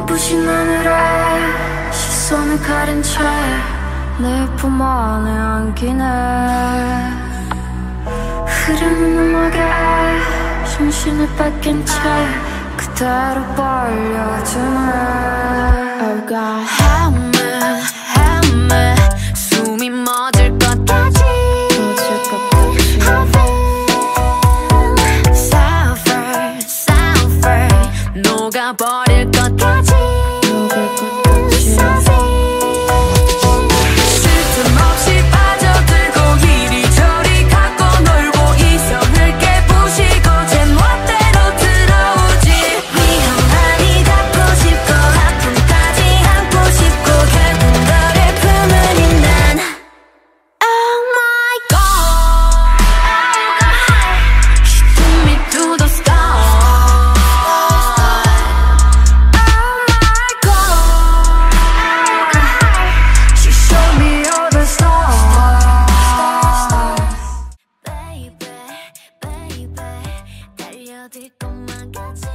눈부신 하늘에 시선을 가린 채 내 품 안에 안기네. 흐르는 음악에 정신을 뺏긴 채 그대로 빨려드네. Oh God, help me, help me 숨이 멎을 것 같지. 멈출 것 같지. I feel suffer, suffer. 녹아버릴 것 같지 Baby, baby 달려들 것만 같지